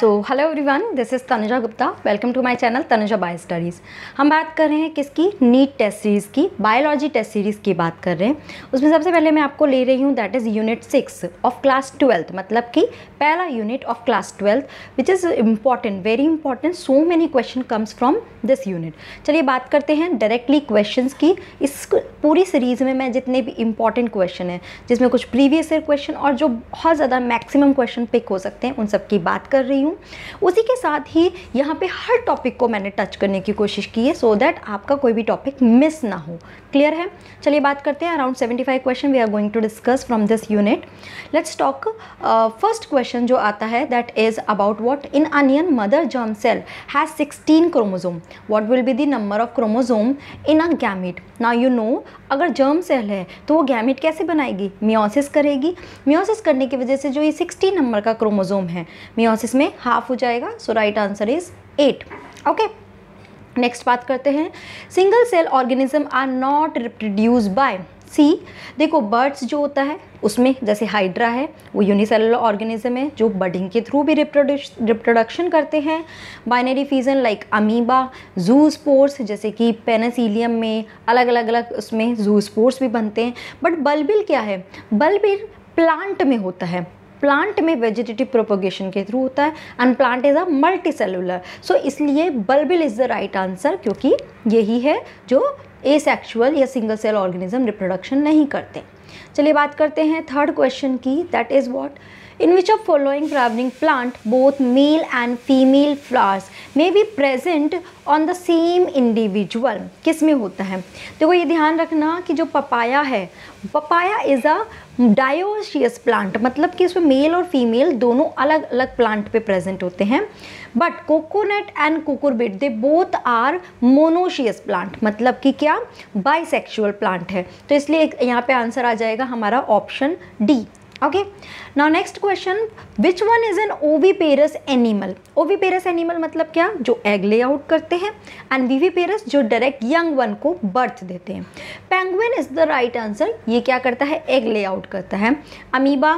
So hello everyone this is Tanuja Gupta welcome to my channel Tanuja bio studies हम बात कर रहे हैं किसकी? नीट टेस्ट सीरीज़ की बायोलॉजी टेस्ट सीरीज़ की बात कर रहे हैं। उसमें सबसे पहले मैं आपको ले रही हूँ that is unit six of class twelfth मतलब कि पहला unit of class twelfth which is important very important so many question comes from this unit चलिए बात करते हैं डायरेक्टली क्वेश्चन की। इस पूरी सीरीज़ में मैं जितने भी इंपॉर्टेंट क्वेश्चन हैं, जिसमें कुछ प्रीवियस ईयर क्वेश्चन और जो बहुत ज़्यादा मैक्सिमम क्वेश्चन पिक हो सकते हैं, उन सब की बात कर रही हूँ। हूँ। उसी के साथ ही यहाँ पे हर टॉपिक को मैंने टच करने की कोशिश की है सो so दैट आपका कोई भी टॉपिक मिस ना हो। क्लियर है? चलिए बात करते हैं। Around 75 question we are going to discuss from this unit let's talk first question जो आता है that is about what in onion mother germ cell has 16 chromosome what will be the number of chromosome in a gamete now you know अगर germ cell है तो वो gamete कैसे बनाएगी? Meiosis करेगी। मियोसिस करने की वजह से जो ये 16 नंबर का क्रोमोजोम है मियोसिस में हाफ़ हो जाएगा। So right answer is eight okay next बात करते हैं। Single cell organism are not reproduce by see देखो बर्ड्स जो होता है, उसमें जैसे हाइड्रा है, वो यूनिसेलुलर ऑर्गेनिज्म है, जो बडिंग के थ्रू भी रिप्रोडक्शन करते हैं। Binary fission like amoeba zoospores जैसे कि पेनासीलियम में अलग अलग अलग उसमें जू स्पोर्स भी बनते हैं। बट बल्बिल क्या है? बल्बिल प्लांट में होता है। प्लांट में वेजिटेटिव प्रोपोगेशन के थ्रू होता है and plant is a multi cellular so इसलिए bulbil is the right answer क्योंकि यही है जो ए सेक्शुअल या सिंगल सेल ऑर्गेनिज्म रिप्रोडक्शन नहीं करते। चलिए बात करते हैं थर्ड क्वेश्चन की that is what in which of following flowering plant, both male and female flowers may be present on the same individual? किसमें होता है? देखो, ये ध्यान रखना कि जो पपाया है papaya is a dioecious plant मतलब कि इसमें मेल और फीमेल दोनों अलग अलग प्लांट पे प्रेजेंट होते हैं। But coconut and cucurbit they both are monoecious plant मतलब कि क्या? बाइसेक्सुअल प्लांट है। तो इसलिए यहाँ पे आंसर आ जाएगा हमारा option D okay now next question which one is an oviparous animal oviparous animal मतलब क्या? जो एग ले आउट करते हैं एंड वीवीपेरस जो डायरेक्ट यंग वन को बर्थ देते हैं। Penguin is the right answer ये क्या करता है? एग ले आउट करता है। अमीबा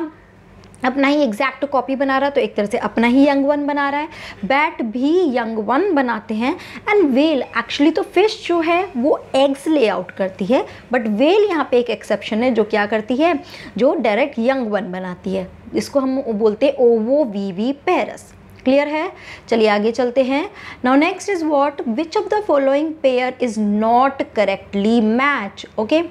अपना ही एग्जैक्ट कॉपी बना रहा है तो एक तरह से अपना ही यंग वन बना रहा है। बैट भी यंग वन बनाते हैं। एंड वेल एक्चुअली तो फ़िश जो है, वो एग्स ले आउट करती है। बट वेल यहाँ पे एक एक्सेप्शन है, जो क्या करती है? जो डायरेक्ट यंग वन बनाती है। इसको हम बोलते हैं ओवो वी वी पेरस क्लियर है? चलिए आगे चलते हैं। Now next is what which of the following pair is not correctly match okay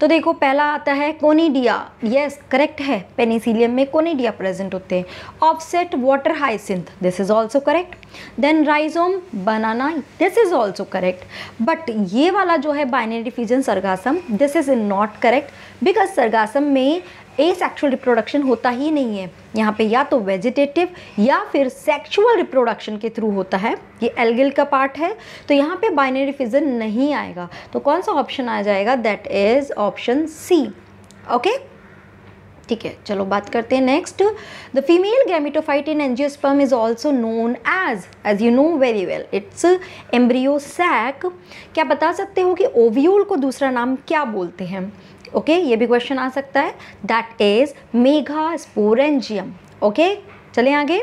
तो देखो, पहला आता है कोनीडिया। यस करेक्ट है। पेनिसिलियम में कोनीडिया प्रेजेंट होते हैं। Offset water hyacinth this is also correct then rhizome banana this is also correct but ये वाला जो है binary fusion sargassum this is not correct because sargassum में ए सेक्शुअल रिप्रोडक्शन होता ही नहीं है। यहाँ पे या तो वेजिटेटिव या फिर सेक्सुअल रिप्रोडक्शन के थ्रू होता है। ये एल्गिल का पार्ट है। तो यहाँ पे बाइनरी फिजन नहीं आएगा। तो कौन सा ऑप्शन आ जाएगा? That is option C okay ठीक है, चलो बात करते हैं next the female gametophyte in angiosperm is also known as as you know very well it's embryo sac क्या बता सकते हो कि ओव्यूल को दूसरा नाम क्या बोलते हैं? ओके okay, ये भी क्वेश्चन आ सकता है. That is megasporangium okay चले आगे.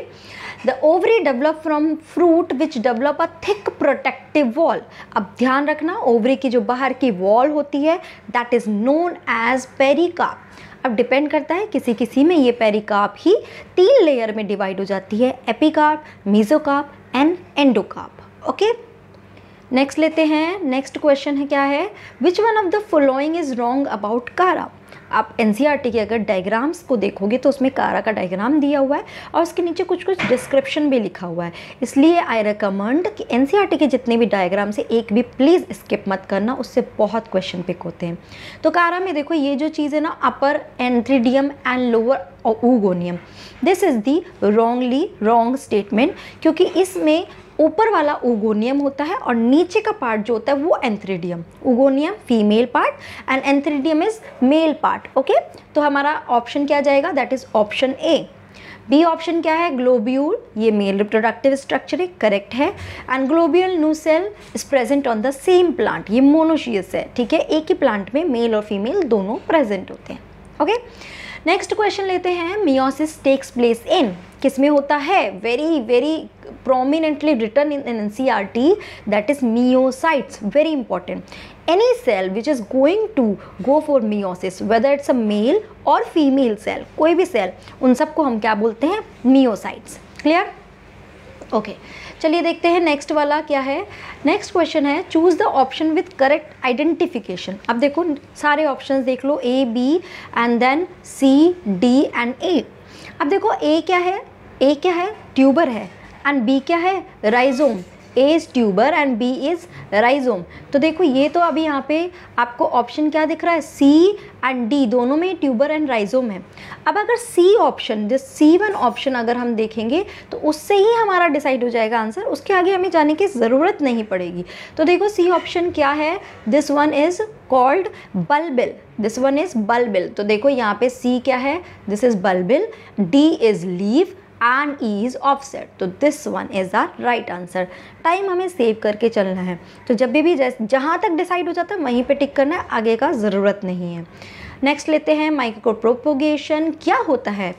The ovary develop from fruit which develop a thick protective wall अब ध्यान रखना ओवरी की जो बाहर की वॉल होती है that is known as pericarp अब डिपेंड करता है किसी किसी में ये पेरिकाप ही तीन लेयर में डिवाइड हो जाती है. Epicarp mesocarp and endocarp okay next लेते हैं। नेक्स्ट क्वेश्चन है क्या है? Which one of the following is wrong about chara आप एन e के अगर डायग्राम्स को देखोगे तो उसमें कारा का डायग्राम दिया हुआ है और उसके नीचे कुछ कुछ डिस्क्रिप्शन भी लिखा हुआ है। इसलिए आई रिकमेंड कि एन e के जितने भी डायग्राम से एक भी प्लीज़ स्किप मत करना, उससे बहुत क्वेश्चन पिक होते हैं। तो कारा में देखो, ये जो चीज़ है ना upper antheridium and lower oogonium this is the wrongly wrong statement क्योंकि इसमें ऊपर वाला उगोनियम होता है और नीचे का पार्ट जो होता है वो antheridium oogonium female part and antheridium is male part okay तो हमारा ऑप्शन क्या जाएगा? That is option A B option क्या है? ग्लोब्यूल ये मेल रिप्रोडक्टिव स्ट्रक्चर है करेक्ट है. And globule nucule is present on the same plant ये मोनोशियस है, ठीक है? एक ही प्लांट में मेल और फीमेल दोनों प्रेजेंट होते हैं ओके नेक्स्ट क्वेश्चन लेते हैं मियोसिस टेक्स प्लेस इन किसमें होता है? Very very prominently return in N C R T that is meiocytes very important any cell which is going to go for meiosis, whether it's a male or female cell, कोई भी cell उन सबको हम क्या बोलते हैं? Myocytes clear okay चलिए देखते हैं नेक्स्ट वाला क्या है? नेक्स्ट क्वेश्चन है choose the option with correct identification अब देखो, सारे ऑप्शंस देख लो A B and then C D and A अब देखो ए क्या है? ए क्या है? ट्यूबर है। एंड बी क्या है? Rhizome A is tuber and B is rhizome तो देखो, ये तो अभी यहाँ पे आपको ऑप्शन क्या दिख रहा है? सी एंड डी दोनों में ट्यूबर एंड राइजोम है। अब अगर सी ऑप्शन जिस सी वन ऑप्शन अगर हम देखेंगे तो उससे ही हमारा डिसाइड हो जाएगा आंसर उसके आगे हमें जाने की ज़रूरत नहीं पड़ेगी। तो देखो सी ऑप्शन क्या है? This one is called bulbil this one is bulbil तो देखो, यहाँ पे सी क्या है? This is bulbil D is leave and is offset तो this one is our right answer time हमें सेव करके चलना है। तो जब भी भी जहाँ तक डिसाइड हो जाता है, वहीं पे टिक करना है, आगे का ज़रूरत नहीं है। नेक्स्ट लेते हैं माइक्रो प्रोपोगेशन क्या होता है?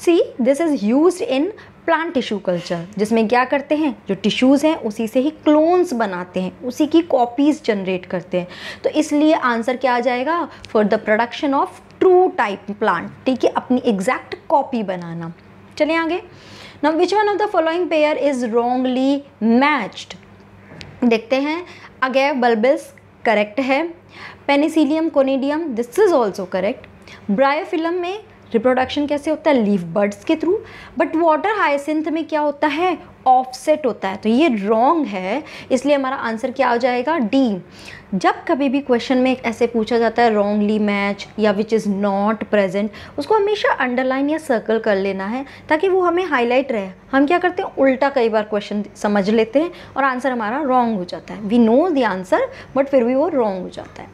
C this is use in plant tissue culture जिसमें क्या करते हैं? जो टिश्यूज़ हैं, उसी से ही क्लोन्स बनाते हैं। उसी की कॉपीज़ जनरेट करते हैं। तो इसलिए आंसर क्या आ जाएगा? For the production of true type plant ठीक है? अपनी एग्जैक्ट कॉपी बनाना। चलिए आगे। Now which one of the following pair is wrongly matched देखते हैं। अगेव बल्बिस करेक्ट है। Penicillium conidium this is also correct bryophyllum में रिप्रोडक्शन कैसे होता है? लीफ बर्ड्स के थ्रू बट वाटर हाइसिंथ में क्या होता है? ऑफसेट होता है. तो ये रॉन्ग है. इसलिए हमारा आंसर क्या हो जाएगा? डी जब कभी भी क्वेश्चन में ऐसे पूछा जाता है रॉन्गली मैच या विच इज़ नॉट प्रेजेंट उसको हमेशा अंडरलाइन या सर्कल कर लेना है ताकि वो हमें हाईलाइट रहे. हम क्या करते हैं? उल्टा कई बार क्वेश्चन समझ लेते हैं और आंसर हमारा रॉन्ग हो जाता है. We know the answer but फिर भी वो रॉन्ग हो जाता है.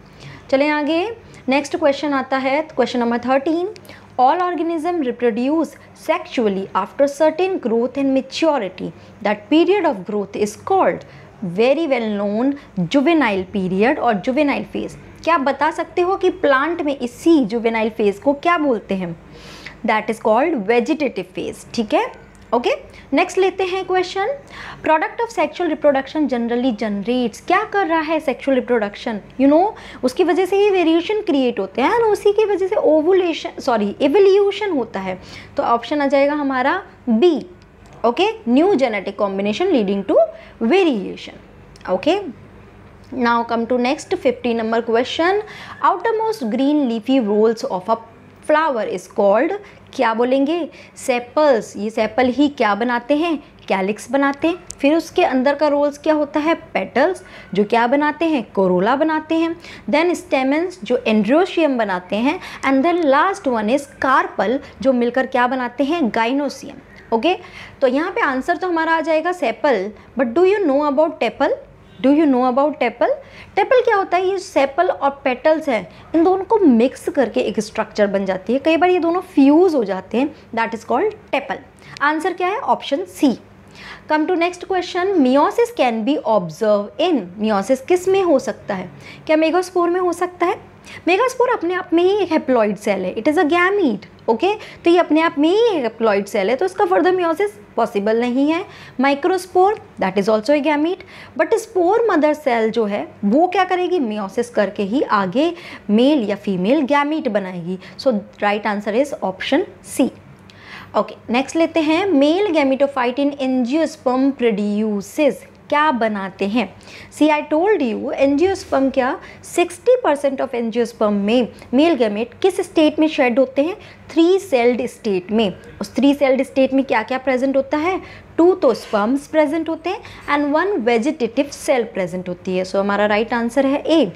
चलें आगे. नेक्स्ट क्वेश्चन आता है. Question number thirteen all organism reproduce sexually after certain growth and maturity that period of growth is called very well known juvenile period or juvenile phase क्या आप बता सकते हो कि प्लांट में इसी जुवेनाइल फ़ेज़ को क्या बोलते हैं that is called vegetative phase ठीक है ओके नेक्स्ट लेते हैं question product of sexual reproduction generally generates क्या कर रहा है सेक्सुअल रिप्रोडक्शन यू नो उसकी वजह से ही वेरिएशन क्रिएट होते हैं और उसी की वजह से ओवुलेशन सॉरी एवोल्यूशन होता है. तो ऑप्शन आ जाएगा हमारा B okay new genetic combination leading to variation okay now come to next 50 number question. Outermost green leafy rolls of a flower is called क्या बोलेंगे? सेपल्स ये सेपल ही क्या बनाते हैं? कैलिक्स बनाते हैं। फिर उसके अंदर का रोल्स क्या होता है? पेटल्स जो क्या बनाते हैं? कोरोला बनाते हैं। देन स्टेमेंस जो एंड्रोशियम बनाते हैं। And then last one is carpel जो मिलकर क्या बनाते हैं? Gynoecium okay okay? तो यहाँ पे आंसर तो हमारा आ जाएगा sepal but do you know about tepal do you know about tepal tepal क्या होता है? ये सेपल और पेटल्स हैं। इन दोनों को मिक्स करके एक स्ट्रक्चर बन जाती है। कई बार ये दोनों फ्यूज़ हो जाते हैं। That is called tepal answer क्या है? Option C come to next question meiosis can be observe in meiosis किसमें हो सकता है? क्या मेगास्पोर में हो सकता है? मेगास्पोर अपने आप में ही एक हेप्लॉइड सेल है। It is a gamete okay तो ये अपने आप में ही एक हेप्लॉइड सेल है। तो इसका फर्दर मियोसिस पॉसिबल नहीं है। Microspore that is also a gamete but spore mother cell जो है, वो क्या करेगी? मियोसिस करके ही आगे मेल या फीमेल गैमीट बनाएगी। So right answer is option C okay next लेते हैं। Male gametophyte in angiosperm produces क्या बनाते हैं? See I told you angiosperm क्या? 60 परसेंट ऑफ़ एनजियोस्पर्म में मेल गैमेट किस स्टेट में शेड होते हैं? थ्री सेल्ड स्टेट में। उस थ्री सेल्ड स्टेट में क्या क्या प्रेजेंट होता है? टू तो स्पर्म्स प्रेजेंट होते हैं and one vegetative cell present होती है। सो so, हमारा राइट right आंसर है ए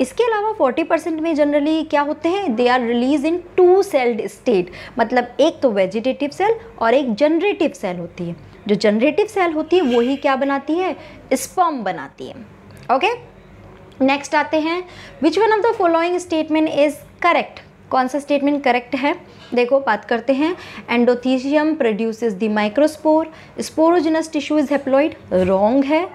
इसके अलावा 40 परसेंट में जनरली क्या होते हैं? They are release in two celled state मतलब एक तो वेजिटेटिव सेल और एक जनरेटिव सेल होती है। जो जनरेटिव सेल होती है वही क्या बनाती है? स्पर्म बनाती है। ओके नेक्स्ट आते हैं। Which one of the following statement is correct कौन सा स्टेटमेंट करेक्ट है? देखो, बात करते हैं। Endothecium produces the microspore sporogenous tissue is haploid wrong है।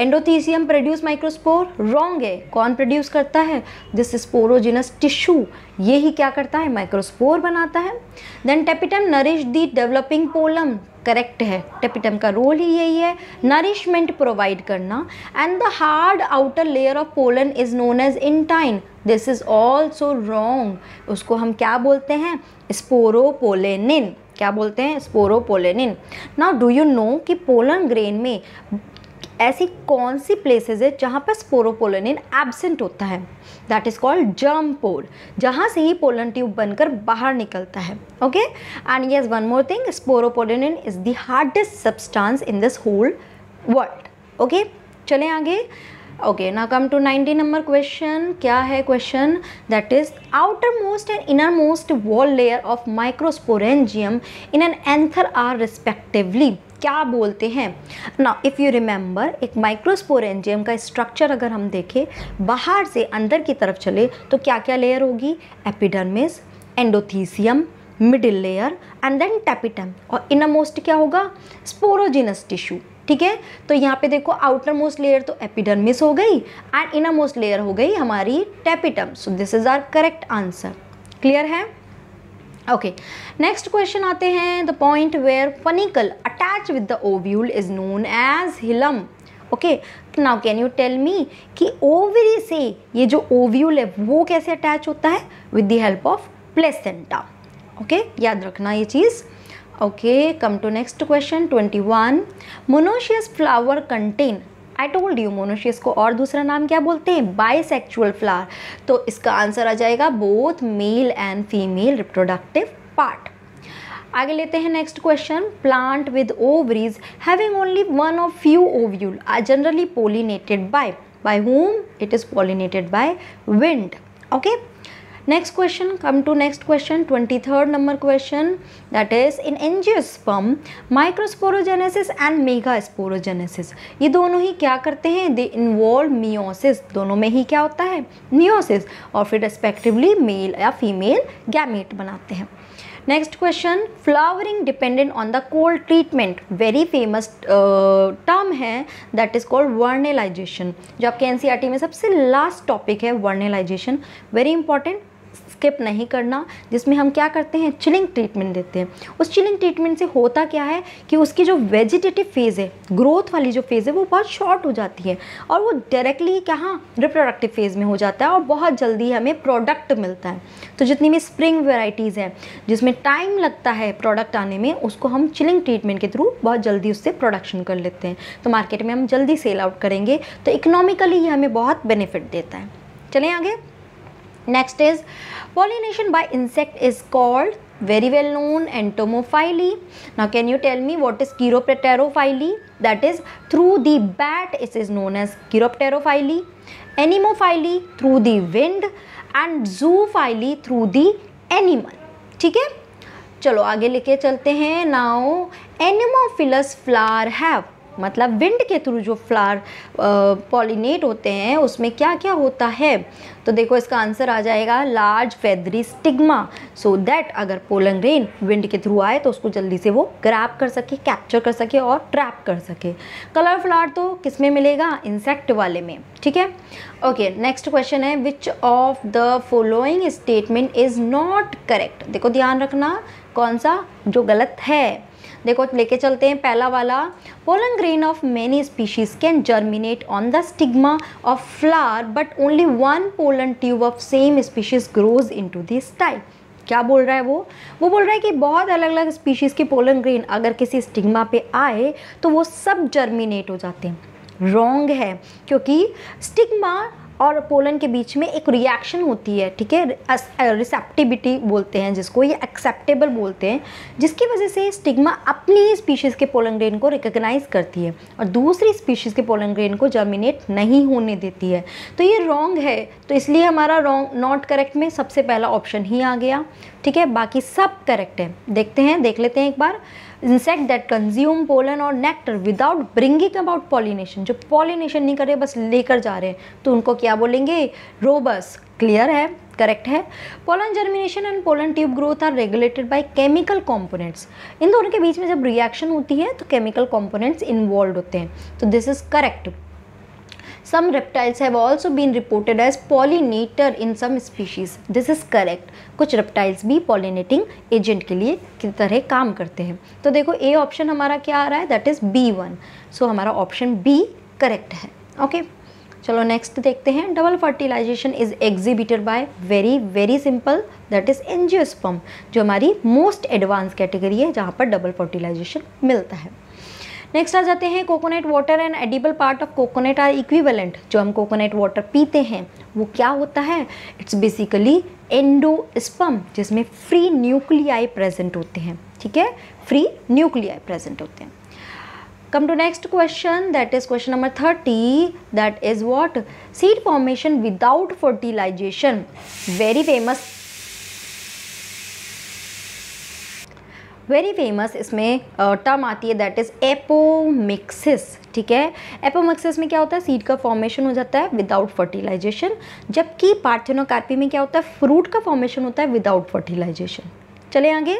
एंडोथीसियम प्रोड्यूस माइक्रोस्पोर रॉन्ग है। कौन प्रोड्यूस करता है? दिस स्पोरोजिनस टिश्यू ये ही क्या करता है? माइक्रोस्पोर बनाता है। Then tapetum nourish the developing pollen correct है। टेपिटम का रोल ही यही है नरिशमेंट प्रोवाइड करना। And the hard outer layer of pollen is known as intine this is also wrong उसको हम क्या बोलते हैं? स्पोरोपोलेनिन क्या बोलते हैं? Sporopollenin now do you know कि पोलन ग्रेन में ऐसी कौन सी प्लेसेस है जहाँ पर स्पोरोपोलेनिन एबसेंट होता है? That is called germ pore जहाँ से ही पोलन ट्यूब बनकर बाहर निकलता है। Okay and yes one more thing sporopollenin is the hardest substance in this whole world okay चलें आगे। ओके ना कम टू 90 नंबर क्वेश्चन क्या है question that is outermost and innermost wall layer of microsporangium in an anther are respectively क्या बोलते हैं? ना if you remember एक माइक्रोस्पोरेंजियम का स्ट्रक्चर अगर हम देखें, बाहर से अंदर की तरफ़ चले तो क्या क्या लेयर होगी? Epidermis endothecium middle layer and then tapetum और इनर मोस्ट क्या होगा? स्पोरोजिनस टिश्यू ठीक है? तो यहाँ पे देखो आउटर मोस्ट लेयर तो एपिडर्मिस हो गई एंड इनर मोस्ट लेयर हो गई हमारी tapetum so this is our correct answer clear है? ओके नेक्स्ट क्वेश्चन आते हैं the point where funicle attach with the ovule is known as hilum okay now can you tell me कि ovary से ये जो ओव्यूल है, वो कैसे अटैच होता है? With the help of placenta okay याद रखना ये चीज़. Okay, come to next question 21 monoecious flower contain I told you monoecious को और दूसरा नाम क्या बोलते हैं? बाइसेक्चुअल फ्लावर तो इसका आंसर आ जाएगा both male and female reproductive part आगे लेते हैं next question plant with ovaries having only one of few ovule are generally pollinated by by home it is pollinated by wind okay next question, come to next question 23rd number question, that is, in angiosperm, microsporogenesis and megasporogenesis, ये दोनों ही क्या करते हैं? They involve meiosis दोनों में ही क्या होता है? मियोसिस और फिर रेस्पेक्टिवली मेल या फीमेल गैमेट बनाते हैं। Next question flowering dependent on the cold treatment very famous term है दैट इज़ कॉल्ड वर्नेलाइजेशन जो आपके एन में सबसे लास्ट टॉपिक है वर्नेलाइजेशन वेरी इंपॉर्टेंट स्किप नहीं करना, जिसमें हम क्या करते हैं? चिलिंग ट्रीटमेंट देते हैं। उस चिलिंग ट्रीटमेंट से होता क्या है कि उसकी जो वेजिटेटिव फ़ेज़ है ग्रोथ वाली जो फ़ेज़ है, वो बहुत शॉर्ट हो जाती है और वो डायरेक्टली कहाँ रिप्रोडक्टिव फ़ेज़ में हो जाता है और बहुत जल्दी हमें प्रोडक्ट मिलता है। तो जितनी भी स्प्रिंग वेराइटीज़ हैं, जिसमें टाइम लगता है प्रोडक्ट आने में, उसको हम चिलिंग ट्रीटमेंट के थ्रू बहुत जल्दी उससे प्रोडक्शन कर लेते हैं। तो मार्केट में हम जल्दी सेल आउट करेंगे तो इकोनॉमिकली ये हमें बहुत बेनिफिट देता है। चलें आगे? Next is pollination by insect is called very well known entomophily now can you tell me what is chiropterophily that is through the bat it is known as chiropterophily anemophily through the wind and zoophily through the animal ठीक है? चलो, आगे लेके चलते हैं। Now anemophilous flower have मतलब wind के through जो फ्लावर पॉलिनेट होते हैं, उसमें क्या क्या होता है? तो देखो इसका आंसर आ जाएगा large feathery stigma so that अगर पोलन रेन विंड के थ्रू आए तो उसको जल्दी से वो ग्रैप कर सके कैप्चर कर सके और ट्रैप कर सके. कलर फ्लावर तो किसमें मिलेगा? इंसेक्ट वाले में. ठीक है? ओके नेक्स्ट क्वेश्चन है which of the following statement is not correct देखो ध्यान रखना, कौन सा? जो गलत है. देखो, लेके चलते हैं पहला वाला। Pollen grain of many species can germinate on the stigma of flower but only one pollen tube of same species grows into this type क्या बोल रहा है वो? वो बोल रहा है कि बहुत अलग अलग स्पीशीज़ के पोलन ग्रेन अगर किसी स्टिग्मा पे आए तो वो सब जर्मिनेट हो जाते हैं। रॉन्ग है, क्योंकि स्टिग्मा और पोलन के बीच में एक रिएक्शन होती है, ठीक है? रिसेप्टिबिटी बोलते हैं जिसको, ये एक्सेप्टेबल बोलते हैं, जिसकी वजह से स्टिग्मा अपनी ही स्पीशीज़ के पोलन ग्रेन को रिकग्नाइज़ करती है और दूसरी स्पीशीज़ के पोलन ग्रेन को जर्मिनेट नहीं होने देती है। तो ये रॉन्ग है। तो इसलिए हमारा रॉन्ग नॉट करेक्ट में सबसे पहला ऑप्शन ही आ गया, ठीक है? बाकी सब करेक्ट है। देखते हैं, देख लेते हैं एक बार। इंसेक्ट दैट कंज्यूम पोलन और nectar without bringing about pollination जो पॉलिनेशन नहीं कर रहे, बस लेकर जा रहे हैं तो उनको क्या बोलेंगे? रोबस क्लियर है? करेक्ट है? Pollen germination and pollen tube growth are regulated by chemical components in दोनों के बीच में जब रिएक्शन होती है तो केमिकल कंपोनेंट्स इन्वॉल्व होते हैं। तो this is correct some reptiles have also been reported as pollinator in some species. This is correct. कुछ reptiles भी pollinating agent के लिए की तरह काम करते हैं। तो देखो ए ऑप्शन हमारा क्या आ रहा है? इज़ बी वन सो हमारा ऑप्शन बी करेक्ट है। Okay okay? चलो नेक्स्ट देखते हैं। Double fertilization is exhibited by very very simple that is angiosperm जो हमारी मोस्ट एडवांस कैटेगरी है, जहाँ पर डबल फर्टिलाइजेशन मिलता है। नेक्स्ट आ जाते हैं coconut water and edible part of coconut are equivalent जो हम कोकोनट वाटर पीते हैं, वो क्या होता है? इट्स बेसिकली एंडोस्पम जिसमें फ्री न्यूक्लियाई प्रेजेंट होते हैं। ठीक है? फ्री न्यूक्लियाई प्रेजेंट होते हैं। Come to next question, that is question number 30 that is what? Seed formation without fertilization. Very famous very famous इसमें टर्म आती है दैट इज़ एपोमिक्सिस ठीक है? एपोमिक्सिस में क्या होता है? सीड का फॉर्मेशन हो जाता है विदाउट फर्टिलाइजेशन जबकि पार्थिनोकार्पी में क्या होता है? फ्रूट का फॉर्मेशन होता है विदाउट फर्टिलाइजेशन चले आगे।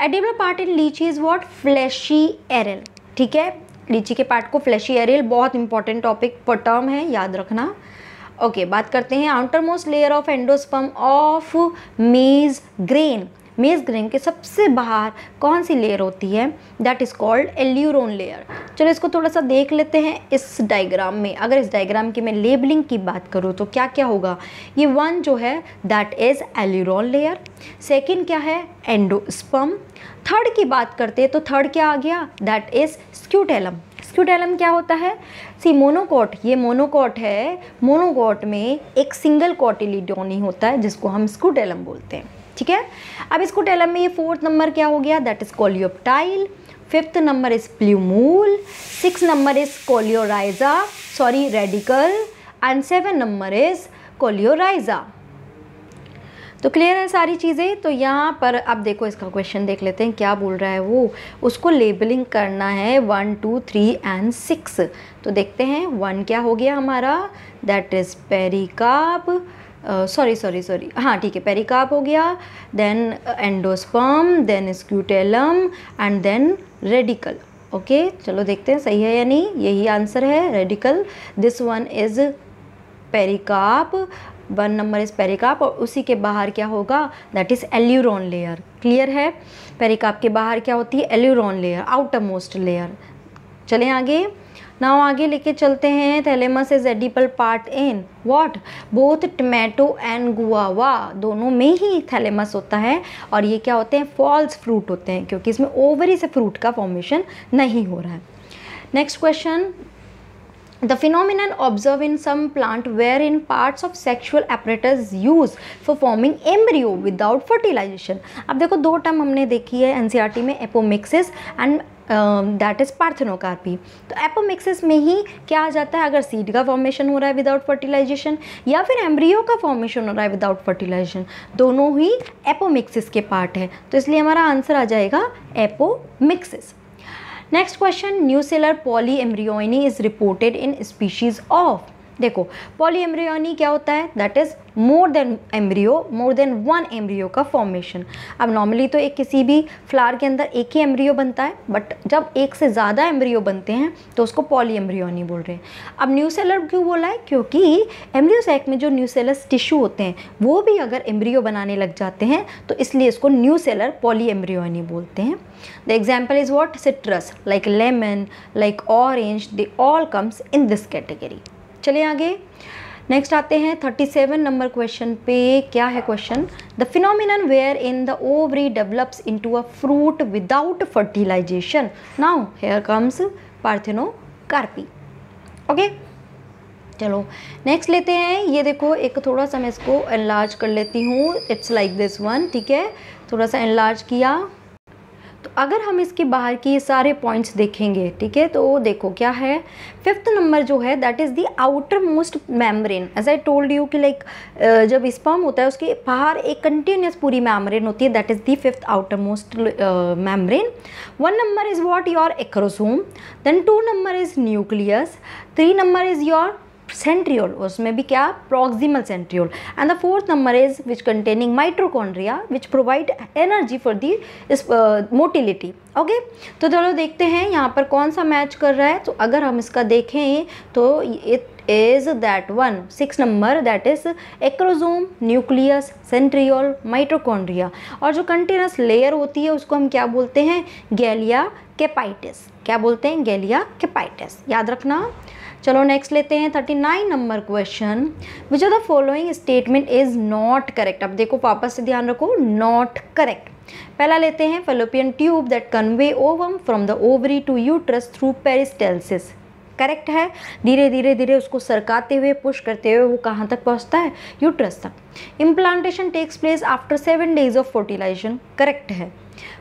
Edible part in litchi is what fleshy aril ठीक है? लीची के पार्ट को फ्लैशी एरियल बहुत इंपॉर्टेंट टॉपिक पर टर्म है याद रखना। ओके okay, बात करते हैं outermost layer of endosperm of maize grain maize grain के सबसे बाहर कौन सी लेयर होती है? That is called aleurone layer चलो इसको थोड़ा सा देख लेते हैं इस डायग्राम में। अगर इस डायग्राम की मैं लेबलिंग की बात करूँ तो क्या क्या होगा? ये वन जो है that is aleurone layer second क्या है? एंडोस्पम थर्ड की बात करते हैं तो थर्ड क्या आ गया? दैट इज़ स्क्यूटेलम स्क्यूटेलम क्या होता है? सी मोनोकोट ये मोनोकोट है। मोनोकोट में एक सिंगल कॉटिलीडोनी होता है, जिसको हम स्क्यूटेलम बोलते हैं। ठीक है? अब इसको टेलम में ये फोर्थ नंबर क्या हो गया? That is coleoptile fifth number is plumule six number is coleorhiza sorry radicle and seven number is coleorhiza तो क्लियर है सारी चीज़ें? तो यहाँ पर अब देखो इसका क्वेश्चन देख लेते हैं, क्या बोल रहा है वो? उसको लेबलिंग करना है one two three and six तो देखते हैं वन क्या हो गया हमारा? That is pericarp sorry sorry sorry हाँ ठीक है पेरिकाप हो गया then endosperm then scutellum and then radicle okay चलो देखते हैं सही है या नहीं, यही आंसर है radicle this one is pericarp one number is pericarp और उसी के बाहर क्या होगा? That is aleurone layer clear है? पेरिकाप के बाहर क्या होती है? Aleurone layer outer most layer चलें आगे. नाउ आगे लेके चलते हैं। Thalamus is edible part in what both tomato and guava दोनों में ही थैलेमस होता है। और ये क्या होते हैं? फॉल्स फ्रूट होते हैं, क्योंकि इसमें ओवरी से फ्रूट का फॉर्मेशन नहीं हो रहा है। Next question the the phenomenon observed in some plant wherein parts of sexual apparatus used for forming embryo without fertilization. अब देखो, दो टर्म हमने देखी है एनसीईआरटी में apomixis and that is parthenocarpy तो एपोमिक्सिस में ही क्या आ जाता है? अगर सीड का फॉर्मेशन हो रहा है विदाउट फर्टिलाइजेशन या फिर एम्ब्रियो का फॉर्मेशन हो रहा है विदाउट फर्टिलाइजेशन दोनों ही एपोमिक्सिस के पार्ट है। तो इसलिए हमारा आंसर आ जाएगा apomixis next question nucellar polyembryony is reported in species of देखो पॉली एम्ब्रियोनी क्या होता है? That is more than embryo more than one embryo का फॉर्मेशन अब नॉर्मली तो एक किसी भी फ्लावर के अंदर एक ही एम्ब्रियो बनता है बट जब एक से ज़्यादा एम्ब्रियो बनते हैं तो उसको पॉली एम्ब्रियोनी बोल रहे हैं। अब न्यूसेलर क्यों बोला है? क्योंकि एम्ब्रियो सैक में जो न्यूसेलस टिश्यू होते हैं, वो भी अगर एम्ब्रियो बनाने लग जाते हैं तो इसलिए इसको न्यूसेलर पॉली एम्ब्रियोनी बोलते हैं। The example is what citrus like lemon like orange they all comes in this category चलिए आगे। नेक्स्ट आते हैं थर्टी सेवन नंबर क्वेश्चन पे क्या है question the phenomenon where in the ovary develops into a fruit without fertilization now here comes parthenocarpy okay चलो next लेते हैं। ये देखो, एक थोड़ा सा मैं इसको एनलार्ज कर लेती हूँ। इट्स लाइक दिस वन ठीक है? थोड़ा सा एनलार्ज किया। तो अगर हम इसके बाहर की सारे पॉइंट्स देखेंगे, ठीक है तो देखो क्या है? फिफ्थ नंबर जो है that is the outermost membrane as I told you कि लाइक जब स्पर्म होता है, उसके बाहर एक कंटिन्यूस पूरी मैमरेन होती है that is the fifth outermost membrane one number is what your acrosome then two number is nucleus three number is your centriole उसमें भी क्या? Proximal centriole and the fourth number is which containing mitochondria which provide energy for the motility okay तो चलो देखते हैं यहाँ पर कौन सा मैच कर रहा है। तो अगर हम इसका देखें तो is that one. Six number, that is acrosome nucleus centriole mitochondria और जो कंटिन्यूस लेयर होती है, उसको हम क्या बोलते हैं? गैलिया केपाइटिस क्या बोलते हैं? गैलिया केपाइटिस याद रखना। चलो नेक्स्ट लेते हैं thirty nine number question which are the following statement is not correct अब देखो, वापस से ध्यान रखो नॉट करेक्ट पहला लेते हैं fallopian tube that convey ovum from the ovary to uterus through peristalsis correct है? धीरे धीरे धीरे उसको सरकाते हुए पुश करते हुए वो कहाँ तक पहुँचता है? यूट्रस तक. Implantation takes place after seven days of fertilization correct है?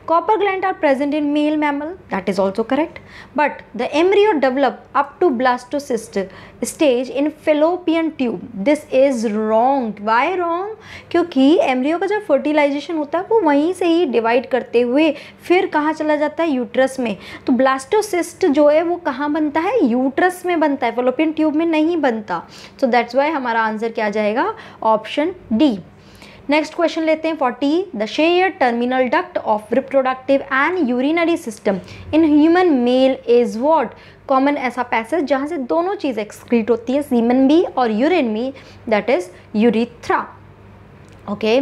Copper gland are present in male mammal, that is also correct. But the embryo develop up to blastocyst stage in fallopian tube. This is wrong. Why wrong? क्योंकि embryo का जब fertilisation होता है वो वहीं से ही divide करते हुए फिर कहाँ चला जाता है यूट्रस में तो ब्लास्टोसिस्ट जो है वो कहाँ बनता है यूट्रस में बनता है फलोपियन ट्यूब में नहीं बनता सो दैट्स वाई हमारा आंसर क्या जाएगा ऑप्शन डी नेक्स्ट क्वेश्चन लेते हैं forty the share terminal duct of reproductive and urinary system in human male is what common ऐसा पैसेज जहाँ से दोनों चीज़ एक्सक्रीट होती है सीमन भी और यूरिन भी that is urethra okay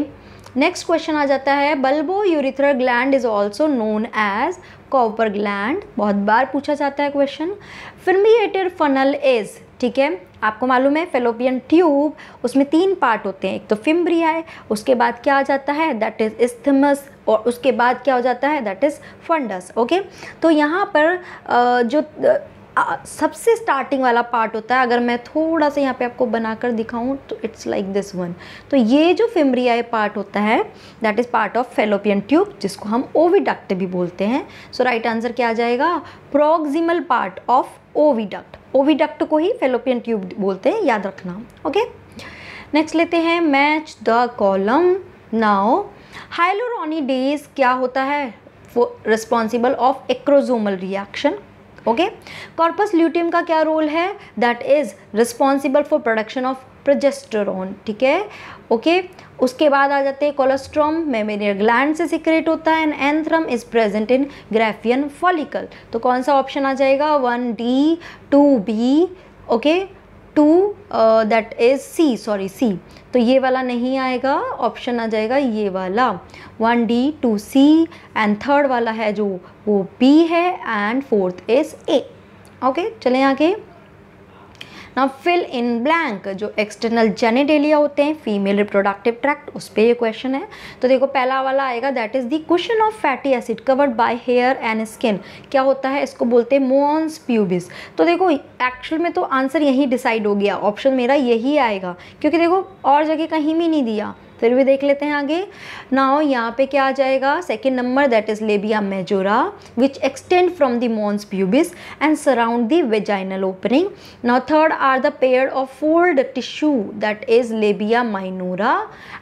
next question आ जाता है bulbourethral gland is also known as Cowper gland बहुत बार पूछा जाता है क्वेश्चन फिल्मिएटेड फनल इज़ ठीक है? आपको मालूम है फेलोपियन ट्यूब उसमें तीन पार्ट होते हैं। एक तो फिम्ब्रिया है उसके बाद क्या आ जाता है? दैट इज़ इस्थमस और उसके बाद क्या हो जाता है? दैट इज़ फंडस ओके तो यहाँ पर जो सबसे स्टार्टिंग वाला पार्ट होता है, अगर मैं थोड़ा सा यहाँ पे आपको बनाकर दिखाऊँ तो इट्स लाइक दिस वन तो ये जो फिम्ब्रिया पार्ट होता है that is part of fallopian tube जिसको हम ओविडक्ट भी बोलते हैं. सो राइट आंसर क्या आ जाएगा? Proximal part of oviduct oviduct को ही फेलोपियन ट्यूब बोलते हैं, याद रखना ओके नेक्स्ट लेते हैं match the column now hyaluronidase क्या होता है? Responsible of acrosomal reaction okay corpus luteum का क्या रोल है? That is responsible for production of progesterone ठीक है? ओके उसके बाद आ जाते हैं कोलेस्ट्रॉम मेमेरियल ग्लैंड से सिक्रेट होता है. And antrum is present in graafian follicle तो कौन सा ऑप्शन आ जाएगा? One D two B okay two that is C sorry C तो ये वाला नहीं आएगा ऑप्शन आ जाएगा ये वाला। One D two C and third वाला है जो वो बी है and fourth is A okay चले आगे। ना फिल इन ब्लैंक जो एक्सटर्नल जेनेटेलिया होते हैं फीमेल रिप्रोडक्टिव ट्रैक्ट उस पर ये क्वेश्चन है। तो देखो, पहला वाला आएगा that is the question of fatty acid covered by hair and skin क्या होता है? इसको बोलते हैं मोन्स प्यूबिस तो देखो एक्चुअल में तो आंसर यही डिसाइड हो गया। ऑप्शन मेरा यही आएगा। क्योंकि देखो, और जगह कहीं भी नहीं दिया। फिर भी देख लेते हैं आगे। नाउ यहाँ पे क्या आ जाएगा? Second number that is labia majora which extend from the mons pubis and surround the vaginal opening now third are the pair of fold tissue that is labia minora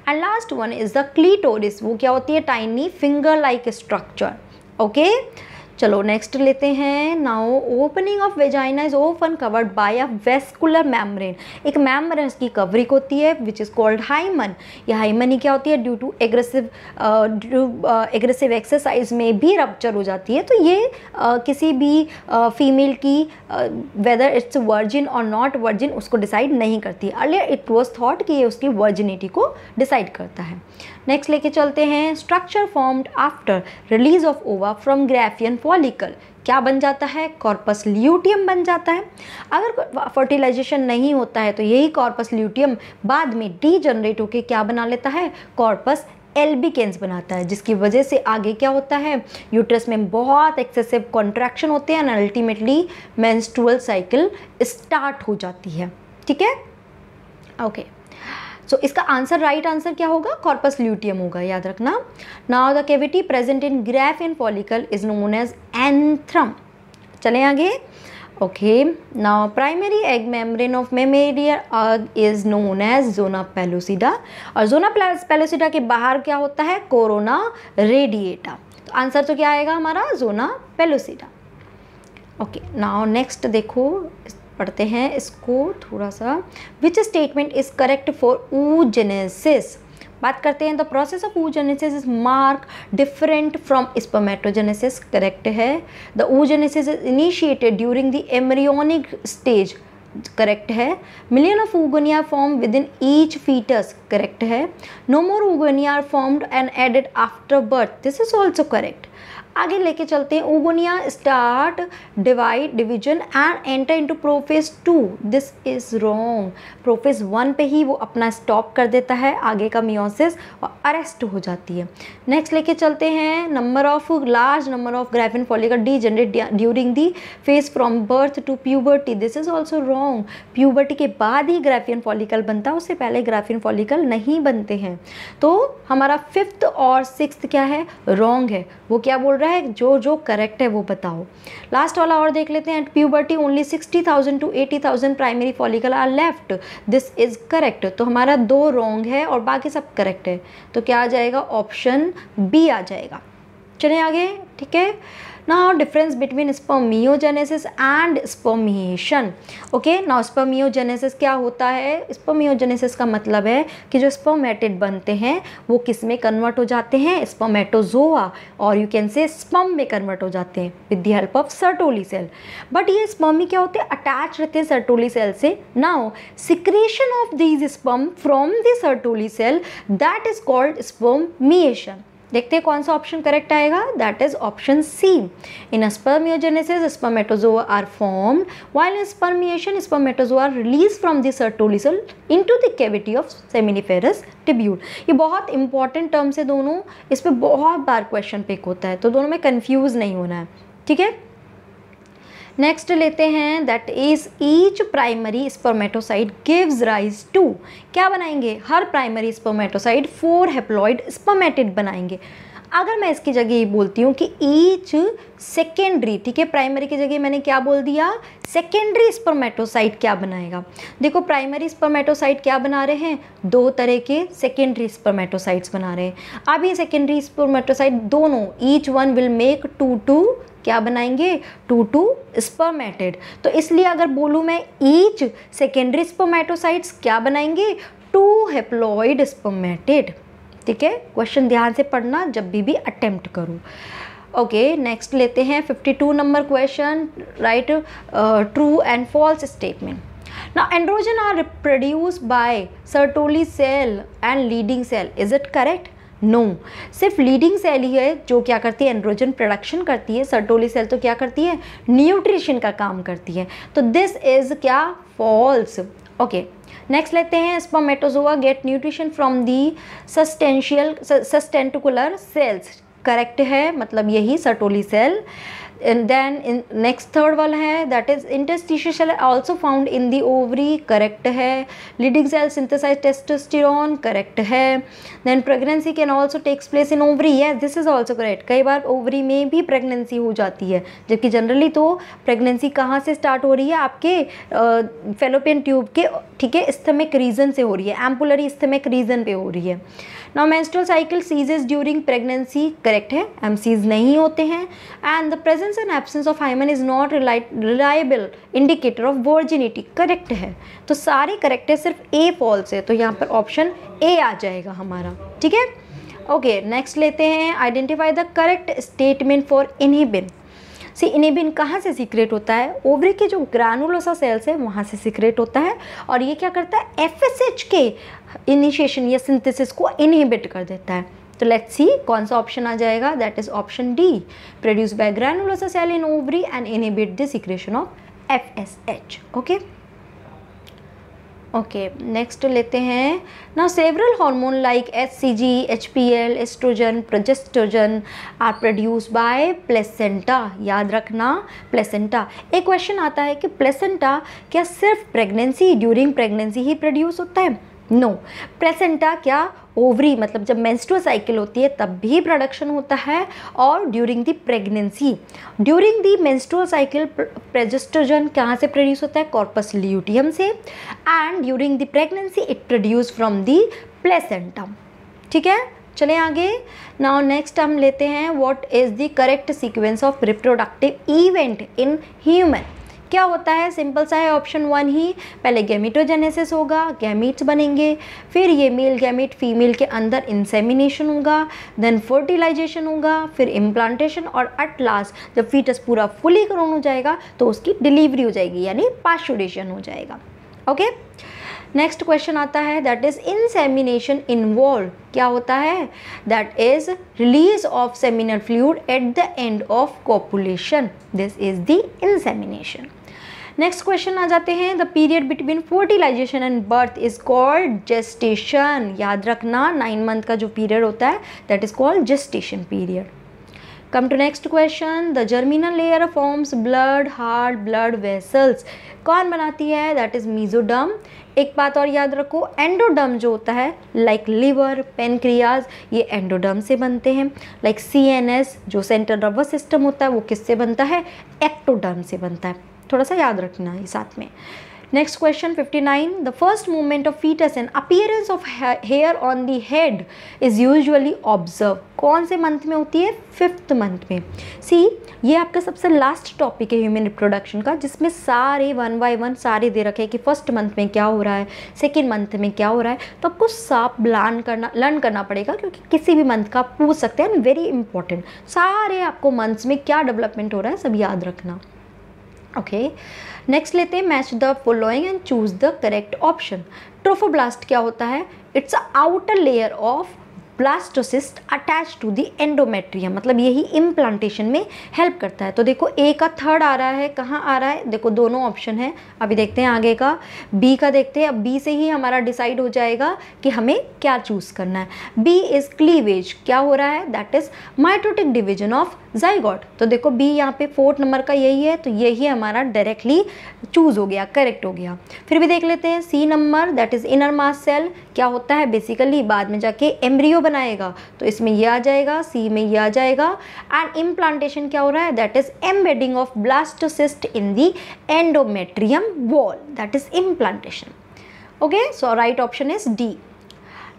and last one is the clitoris वो क्या होती है? Tiny finger like structure okay चलो next लेते हैं। Now opening of vagina is open covered by a vascular membrane एक membrane की covering होती है विच इज़ कॉल्ड हाइमन यह हाइमन ही क्या होती है? Due to aggressive aggressive exercise में भी रप्चर हो जाती है। तो ये uh, किसी भी फीमेल uh, की वेदर इट्स वर्जिन और नॉट वर्जिन उसको डिसाइड नहीं करती। अर्लियर इट वॉज़ थॉट कि ये उसकी वर्जिनिटी को डिसाइड करता है। नेक्स्ट लेके चलते हैं structure formed after release of ova from graafian follicle क्या बन जाता है? कॉर्पस ल्यूटियम बन जाता है। अगर फर्टिलाइजेशन नहीं होता है तो यही कॉर्पस ल्यूटियम बाद में डी जनरेट होकर क्या बना लेता है? कॉर्पस एल्बिकेंस बनाता है, जिसकी वजह से आगे क्या होता है? यूट्रस में बहुत एक्सेसिव कॉन्ट्रैक्शन होते हैं and ultimately menstrual cycle start हो जाती है। ठीक है? Okay okay. सो so, इसका आंसर राइट आंसर क्या होगा? कॉर्पस ल्यूटियम होगा याद रखना। Now the cavity present in graafian follicle is known as antrum चलें आगे। Okay now primary egg membrane of mammalian is known as zona pellucida और zona pellucida के बाहर क्या होता है? कोरोना रेडिएटा तो आंसर तो क्या आएगा हमारा? Zona pellucida okay now next देखो। पढ़ते हैं इसको थोड़ा सा। Which statement is correct for oogenesis बात करते हैं the process of oogenesis is mark different from spermatogenesis correct है। The oogenesis is initiated during the embryonic stage correct है। Million of oogonia form within each fetus correct है। No more oogonia are formed and added after birth this is also correct आगे लेके चलते हैं। Oogonia start, divide, division and enter into prophase two this is wrong prophase one पे ही वो अपना stop कर देता है, आगे का मियोसिस और अरेस्ट हो जाती है। नेक्स्ट लेके चलते हैं। Number of large number of graafian follicle degenerate during the phase from birth to puberty this is also wrong puberty के बाद ही ग्राफियन फॉलिकल बनता है, उससे पहले ग्राफियन फॉलिकल नहीं बनते हैं। तो हमारा फिफ्थ और सिक्स क्या है? रॉन्ग है। वो क्या बोल रहा है, जो जो करेक्ट है, वो बताओ। लास्ट वाला और देख लेते हैं puberty only sixty thousand to eighty thousand primary follicle are left this is correct तो हमारा दो रॉन्ग है और बाकी सब करेक्ट है। तो क्या आ जाएगा? ऑप्शन बी आ जाएगा। चले आगे, ठीक है? Now difference between spermiogenesis and spermiation okay now spermiogenesis क्या होता है spermiogenesis का मतलब है कि जो spermatid बनते हैं वो किसमें कन्वर्ट हो जाते हैं spermatozoa और you can say sperm में कन्वर्ट हो जाते हैं with the help of sertoli cell but ये sperm क्या होते हैं अटैच रहते हैं sertoli cell से now secretion of these sperm from the sertoli cell that is called spermiation देखते हैं कौन सा ऑप्शन करेक्ट आएगा. That is option C in spermiogenesis spermatozoa are form while in spermiation spermatozoa are release from the Sertoli cell into the cavity of seminiferous tubule ये बहुत important terms है दोनों. इस पर बहुत बार क्वेश्चन पिक होता है तो दोनों में कन्फ्यूज़ नहीं होना है. ठीक है? नेक्स्ट लेते हैं that is each primary spermatocyte gives rise to क्या बनाएँगे? हर primary spermatocyte four haploid spermatid बनाएँगे। अगर मैं इसकी जगह ये बोलती हूँ कि ईच सेकेंडरी ठीक है प्राइमरी की जगह मैंने क्या बोल दिया? सेकेंडरी स्पर्मेटोसाइट क्या बनाएगा? देखो प्राइमरी स्पर्मेटोसाइट क्या बना रहे हैं? दो तरह के सेकेंडरी स्पर्मेटोसाइट्स बना रहे हैं। अब ये सेकेंडरी स्पर्मेटोसाइट दोनों each one will make two two क्या बनाएँगे? टू टू स्पर्मेटेड तो इसलिए अगर बोलूँ मैं ईच सेकेंडरी स्पर्मेटोसाइट्स क्या बनाएँगे? टू हेप्लॉइड स्पर्मेटेड ठीक है? क्वेश्चन ध्यान से पढ़ना जब भी भी अटेम्प्ट करूँ. ओके नेक्स्ट लेते हैं 52 number question write true and false statement now, androgen are produced by sertoli cell and leading cell. Is it correct? No no. सिर्फ़ लीडिंग सेल ही है, जो क्या करती है एंड्रोजन प्रोडक्शन करती है सर्टोली सेल तो क्या करती है? न्यूट्रिशन का काम करती है। तो दिस इज़ क्या? फॉल्स ओके नेक्स्ट लेते हैं spermatozoa get nutrition from the sustentacular sustentacular cells correct है मतलब यही Sertoli cell and then next third वाल है that is interstitial also found in the ovary correct है. Leydig cell synthesize testosterone correct है. Then pregnancy can also takes place in ovary है this is also correct कई बार ovary में भी pregnancy हो जाती है. जबकि जनरली तो प्रेगनेंसी कहाँ से स्टार्ट हो रही है? आपके फेलोपियन uh, ट्यूब के ठीक है स्थमिक रीजन से हो रही है. एम्पुलरी स्थमिक रीजन पे हो रही है. Now menstrual cycle ceases during pregnancy correct है? एम नहीं होते हैं. And the presence and absence of hymen is not reliable indicator of virginity correct है? तो सारे करेक्ट है, सिर्फ़ ए फॉल्स है. तो यहाँ पर ऑप्शन ए आ जाएगा हमारा, ठीक है? ओके नेक्स्ट लेते हैं. Identify the correct statement for inhibin see inhibin कहाँ से सीक्रेट होता है? ओवरी के जो ग्रानुलोसा सेल्स है, वहाँ से सीक्रेट होता है। और ये क्या करता है? एफएसएच के इनिशिएशन या सिंथेसिस को इनहिबिट कर देता है। तो लेट्स सी कौन सा ऑप्शन आ जाएगा? That is option D produce by granulosa cell in ovary and inhibit the secretion of F S H okay okay next लेते हैं। ना several hormone like H C G H P L estrogen progestrogen are produce by placenta याद रखना placenta एक question आता है कि placenta क्या सिर्फ़ प्रेगनेंसी ड्यूरिंग प्रेगनेंसी ही प्रोड्यूस होता है? No no. प्लेसेंटा क्या ओवरी मतलब जब मेंस्ट्रुअल साइकिल होती है, तब भी प्रोडक्शन होता है और during the pregnancy during the menstrual cycle progesterone कहाँ से प्रोड्यूस होता है? कॉर्पस ल्यूटियम से। And during the pregnancy it produce from the placentum ठीक है? चले आगे। नाउ नेक्स्ट हम लेते हैं what is the correct sequence of reproductive event in human क्या होता है? सिंपल सा है ऑप्शन वन ही। पहले गैमिटोजेनेसिस होगा गैमिट्स बनेंगे। फिर ये मेल गैमिट फीमेल के अंदर इंसेमिनेशन होगा देन फर्टिलाइजेशन होगा, फिर इम्प्लांटेशन और एट लास्ट जब फीटस पूरा फुली ग्रोन हो जाएगा तो उसकी डिलीवरी हो जाएगी, यानी पास्चुरेशन हो जाएगा। ओके नेक्स्ट क्वेश्चन आता है दैट इज़ इंसेमिनेशन इन्वॉल्व क्या होता है? That is release of seminal fluid at the end of copulation this is the insemination next question आ जाते हैं। The period between fertilization and birth is called gestation याद रखना nine month का जो period होता है that is called gestation period come to next question the germinal layer forms blood heart blood vessels कौन बनाती है? दैट इज़ मीजोडम एक बात और याद रखो एंडोडम जो होता है लाइक लिवर पेनक्रियाज ये एंडोडम से बनते हैं। लाइक सी एन एस जो सेंट्रल नर्वस सिस्टम होता है, वो किससे बनता है? एक्टोडम से बनता है। थोड़ा सा याद रखना है साथ में। Next question 59. The first movement of foetus and appearance of hair on the head is usually observe कौन से मंथ में होती है? फिफ्थ मंथ में। सी ये आपका सबसे लास्ट टॉपिक है ह्यूमन रिप्रोडक्शन का, जिसमें सारे वन बाय वन सारे दे रखे हैं कि फ़र्स्ट मंथ में क्या हो रहा है सेकेंड मंथ में क्या हो रहा है। तो आपको साफ़ लर्न करना लर्न करना पड़ेगा क्योंकि किसी भी मंथ का आप पूछ सकते हैं वेरी इंपॉर्टेंट सारे आपको मंथ्स में क्या डेवलपमेंट हो रहा है सब याद रखना। ओके नेक्स्ट लेते हैं match the following and choose the correct option trophoblast क्या होता है? It's a outer layer of blastocyst attach to the endometrium मतलब यही इम्प्लांटेशन में हेल्प करता है। तो देखो ए का थर्ड आ रहा है, कहाँ आ रहा है? देखो, दोनों ऑप्शन है। अभी देखते हैं आगे का। बी का देखते हैं। अब बी से ही हमारा डिसाइड हो जाएगा कि हमें क्या चूज़ करना है। बी इज़ क्लीवेज क्या हो रहा है? That is mitotic division of zygote तो देखो बी यहाँ पे फोर्थ नंबर का यही है तो यही हमारा डायरेक्टली चूज़ हो गया करेक्ट हो गया। फिर भी देख लेते हैं C number that is inner mass cell क्या होता है? बेसिकली बाद में जाके एम्ब्रियो बनाएगा। तो इसमें ये आ जाएगा सी में ये आ जाएगा। एंड इम्प्लांटेशन क्या हो रहा है? That is embedding of blastocyst in the endometrium wall that is implantation okay so right option is D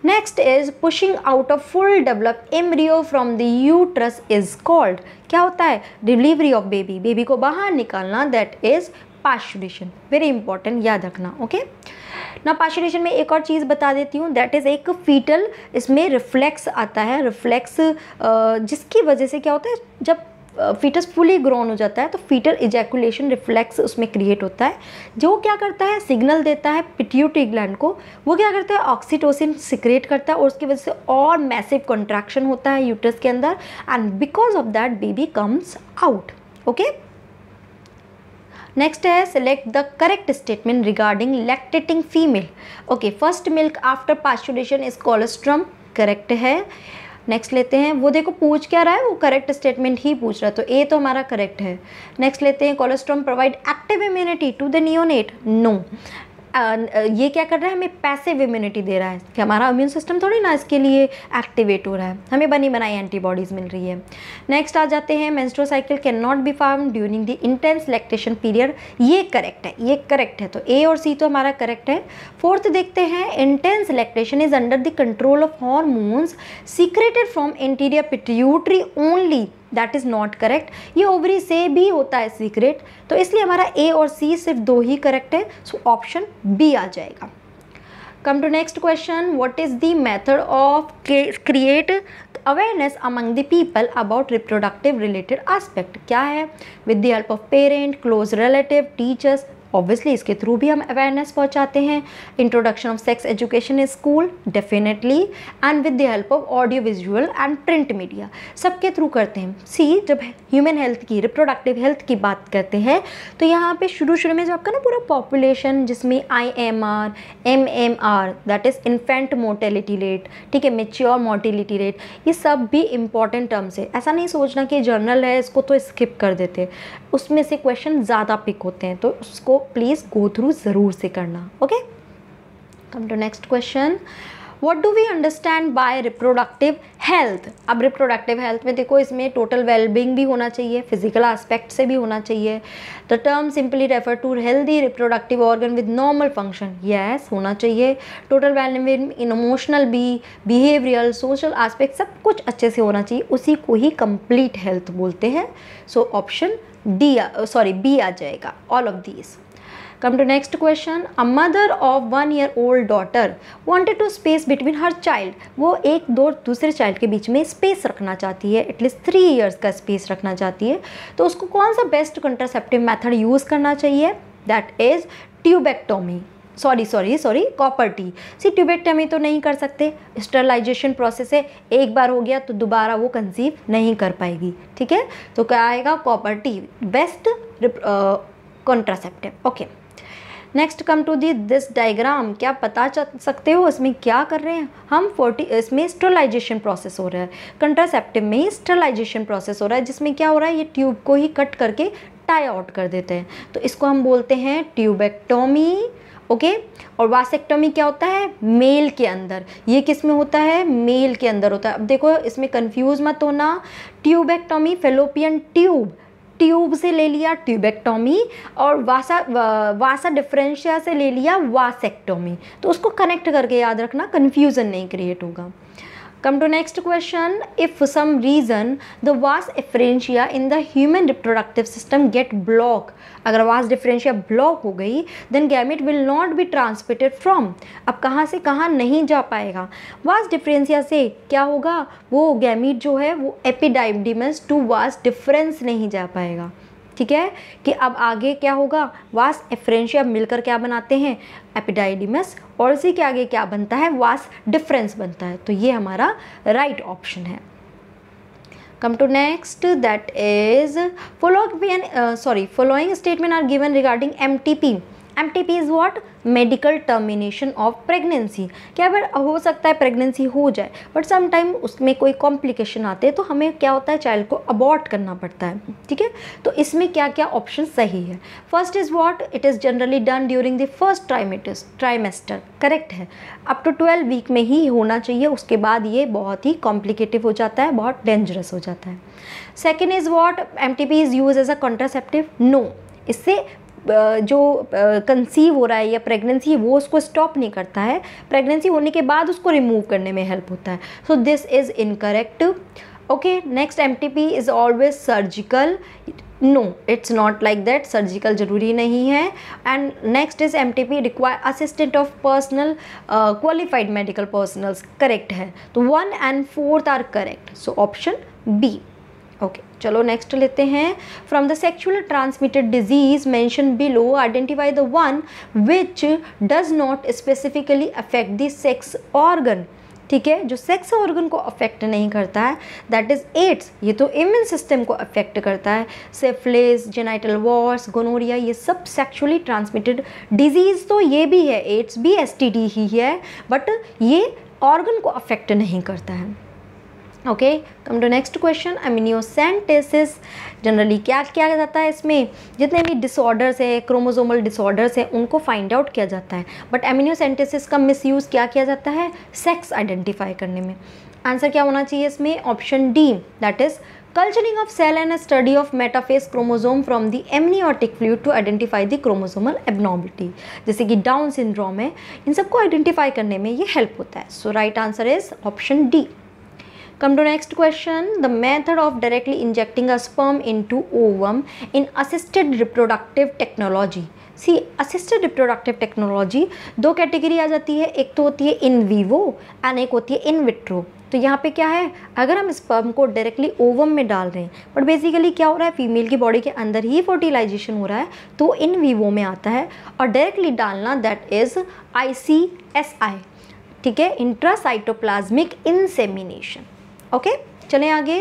next is pushing out of full develop embryo from the uterus is called क्या होता है? Delivery of baby baby को बाहर निकालना that is parturition very important याद रखना okay okay? ना पास्चुरेशन में एक और चीज़ बता देती हूँ दैट इज़ एक फीटल इसमें रिफ्लेक्स आता है। रिफ्लेक्स जिसकी वजह से क्या होता है, जब फीटस फुली ग्रोन हो जाता है तो फीटल इजैकुलेशन रिफ्लेक्स उसमें क्रिएट होता है। जो क्या करता है सिग्नल देता है पिट्यूटरी ग्लैंड को। वो क्या करता है ऑक्सीटोसिन सिक्रेट करता है और उसकी वजह से और मैसिव कॉन्ट्रैक्शन होता है यूटस के अंदर। And because of that baby comes out okay next है select the correct statement regarding lactating female okay first milk after parturition is colostrum correct है. नेक्स्ट लेते हैं, वो देखो पूछ क्या रहा है, वो करेक्ट स्टेटमेंट ही पूछ रहा है तो ए तो हमारा करेक्ट है. नेक्स्ट लेते हैं colostrum provide active immunity to the neonate no ये क्या कर रहा है? हमें पैसिव इम्यूनिटी दे रहा है कि हमारा इम्यून सिस्टम थोड़ी ना इसके लिए एक्टिवेट हो रहा है। हमें बनी बनाई एंटीबॉडीज़ मिल रही है। नेक्स्ट आ जाते हैं menstrual cycle can not be form during the intense lactation period ये करेक्ट है, ये करेक्ट है। तो ए और सी तो हमारा करेक्ट है। फोर्थ देखते हैं intense lactation is under the control of hormones secreted from interior pituitary only that is not correct ये ओवरी से भी होता है सीक्रेट तो इसलिए हमारा ए और सी सिर्फ़ दो ही करेक्ट है सो ऑप्शन बी आ जाएगा. Come to next question what is the method of create awareness among the people about reproductive related aspect क्या है? With the help of parent close relative teachers obviously इसके through भी हम awareness पहुंचाते हैं। Introduction of sex education in school definitely and with the help of audio visual and print media सबके through करते हैं। सी जब ह्यूमन हेल्थ की रिप्रोडक्टिव हेल्थ की बात करते हैं तो यहाँ पे शुरू शुरू में जो आपका ना पूरा पॉपुलेशन जिसमें I M R M M R that is infant mortality rate ठीक है मेच्योर मोर्टिलिटी रेट ये सब भी इंपॉर्टेंट टर्म्स है। ऐसा नहीं सोचना कि जर्नल है, इसको तो स्किप कर देते। उसमें से क्वेश्चन ज़्यादा पिक होते हैं तो उसको प्लीज़ गो थ्रू ज़रूर से करना okay come to next question what do we understand by reproductive health अब रिप्रोडक्टिव हेल्थ में देखो, इसमें टोटल वेलबींग भी होना चाहिए फ़िज़िकल एस्पेक्ट से भी होना चाहिए। The term simply refer to healthy reproductive organ with normal function yes होना चाहिए। टोटल वेलबींग इन इमोशनल भी बिहेवियरल सोशल एस्पेक्ट सब कुछ अच्छे से होना चाहिए। उसी को ही कंप्लीट हेल्थ बोलते हैं। So option D sorry B आ जाएगा. All of these come to next question a mother of one year old daughter wanted to space between her child वो एक, दो दूसरे चाइल्ड के बीच में स्पेस रखना चाहती है. एटलीस्ट थ्री ईयर्स का स्पेस रखना चाहती है. तो उसको कौन सा बेस्ट कंट्रासेप्टिव मैथड यूज़ करना चाहिए? That is tubectomy sorry sorry sorry copper T C tubectomy तो नहीं कर सकते. स्टरलाइजेशन प्रोसेस है. एक बार हो गया तो दोबारा वो कंसीव नहीं कर पाएगी. ठीक है? तो क्या आएगा? Copper T best contraceptive okay next come to the this diagram क्या पता चल सकते हो इसमें क्या कर रहे हैं? हम फोर्टी इसमें स्टरलाइजेशन प्रोसेस हो रहा है. कंट्रासेप्टिव में ही स्टरलाइजेशन प्रोसेस हो रहा है, जिसमें क्या हो रहा है? ये ट्यूब को ही कट करके टाई आउट कर देते हैं. तो इसको हम बोलते हैं ट्यूबेक्टोमी ओके? और वासेक्टोमी क्या होता है? मेल के अंदर। ये किसमें होता है? मेल के अंदर होता है। अब देखो, इसमें कंफ्यूज मत होना। ट्यूबेक्टोमी फेलोपियन ट्यूब ट्यूब से ले लिया ट्यूबेक्टोमी और वासा वासा डिफ्रेंशिया से ले लिया वासेक्टोमी। तो उसको कनेक्ट करके याद रखना कन्फ्यूज़न नहीं क्रिएट होगा। Come to next question. If for some reason the vas in the human reproductive system get blocked, अगर वास डिफरेंशिया ब्लॉक हो गई then gamete will not be transmitted from अब कहाँ से कहाँ नहीं जा पाएगा? वास डिफरेंशिया से क्या होगा? वो गैमिट जो है, वो एपिडाइडिमस टू वास डिफरेंस नहीं जा पाएगा। ठीक है? कि अब आगे क्या होगा? वास एफ्रेंशिया मिलकर क्या बनाते हैं? एपिडाइडिमस। और इसी के आगे क्या बनता है? वास डिफरेंस बनता है। तो ये हमारा राइट ऑप्शन है। Come come to next that is sorry uh, statement are given regarding M T P M T P is what medical termination of pregnancy. क्या बार हो सकता है प्रेगनेंसी हो जाए बट समटाइम उसमें कोई कॉम्प्लिकेशन आते हैं तो हमें क्या होता है चाइल्ड को अबॉर्ट करना पड़ता है, ठीक है? तो इसमें क्या क्या ऑप्शन सही है? First is what it is generally done during the first trimester trimester correct है? अप टू ट्वेल्व वीक में ही होना चाहिए, उसके बाद ये बहुत ही कॉम्प्लिकेटिव हो जाता है, बहुत डेंजरस हो जाता है। Second is what M T P is use as a contraceptive no इससे जो कंसीव हो रहा है या प्रेगनेंसी वो उसको स्टॉप नहीं करता है। प्रेगनेंसी होने के बाद उसको रिमूव करने में हेल्प होता है। So this is incorrect okay next M T P is always surgical no it's not like that surgical ज़रूरी नहीं है। And next is M T P require assistant of personal qualified medical personals correct है। तो one and fourth are correct so option B okay चलो next लेते हैं। From the sexual transmitted disease mention below identify the one which does not specifically affect the sex organ ठीक है? जो sex organ को affect नहीं करता है दैट इज़ एड्स ये तो इम्यून सिस्टम को अफेक्ट करता है। सेफलेस जेनाइटल वॉर्स गोनोरिया ये सब सेक्सुअली ट्रांसमिटेड डिज़ीज़ तो ये भी है। एड्स भी एसटीडी ही है बट ये ऑर्गन को अफेक्ट नहीं करता है। Okay come to next question amniocentesis generally क्या किया जाता है इसमें? जितने भी डिसऑर्डर्स है क्रोमोजोमल डिसऑर्डर्स है, उनको फाइंड आउट किया जाता है। बट एमिनियोसेंटेसिस का मिसयूज़ क्या किया जाता है? सेक्स आइडेंटिफाई करने में। आंसर क्या होना चाहिए इसमें? Option D that is culturing of cell and study of metaphase chromosome from the amniotic fluid to identify the chromosomal abnormality जैसे कि डाउन सिंड्रोम है, इन सबको आइडेंटिफाई करने में ये हेल्प होता है। So right answer is option D Come to next question. The method of directly injecting a sperm into ovum in assisted reproductive technology. See assisted reproductive technology दो category आ जाती है. एक तो होती है इन वीवो एंड एक होती है इन विट्रो तो यहाँ पे क्या है? अगर हम स्पर्म को डायरेक्टली ओवम में डाल रहे हैं बट बेसिकली क्या हो रहा है? फीमेल की बॉडी के अंदर ही फर्टिलाइजेशन हो रहा है तो इन वीवो में आता है. और डायरेक्टली डालना that is I C S I ठीक है? इंट्रासाइटोप्लाज्मिक इंसेमिनेशन ओके चलें आगे।